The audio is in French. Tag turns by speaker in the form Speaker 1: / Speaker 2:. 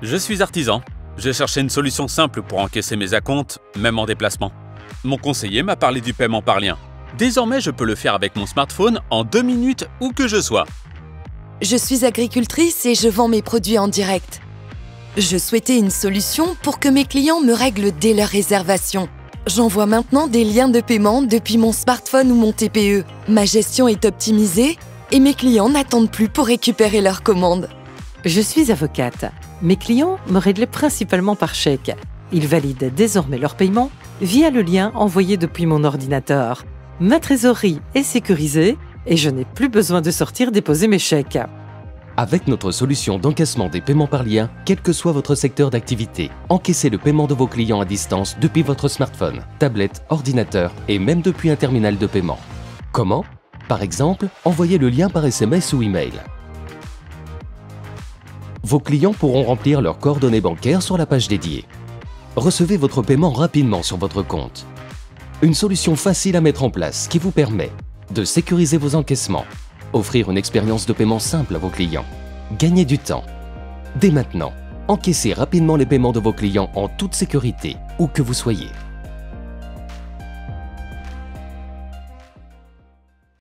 Speaker 1: Je suis artisan. J'ai cherché une solution simple pour encaisser mes acomptes, même en déplacement. Mon conseiller m'a parlé du paiement par lien. Désormais, je peux le faire avec mon smartphone en deux minutes où que je sois.
Speaker 2: Je suis agricultrice et je vends mes produits en direct. Je souhaitais une solution pour que mes clients me règlent dès leur réservation. J'envoie maintenant des liens de paiement depuis mon smartphone ou mon TPE. Ma gestion est optimisée et mes clients n'attendent plus pour récupérer leurs commandes.
Speaker 3: Je suis avocate. Mes clients me règlent principalement par chèque. Ils valident désormais leur paiement via le lien envoyé depuis mon ordinateur. Ma trésorerie est sécurisée et je n'ai plus besoin de sortir déposer mes chèques.
Speaker 4: Avec notre solution d'encaissement des paiements par lien, quel que soit votre secteur d'activité, encaissez le paiement de vos clients à distance depuis votre smartphone, tablette, ordinateur et même depuis un terminal de paiement. Comment? Par exemple, envoyez le lien par SMS ou email. Vos clients pourront remplir leurs coordonnées bancaires sur la page dédiée. Recevez votre paiement rapidement sur votre compte. Une solution facile à mettre en place qui vous permet de sécuriser vos encaissements, offrir une expérience de paiement simple à vos clients, gagner du temps. Dès maintenant, encaissez rapidement les paiements de vos clients en toute sécurité, où que vous soyez.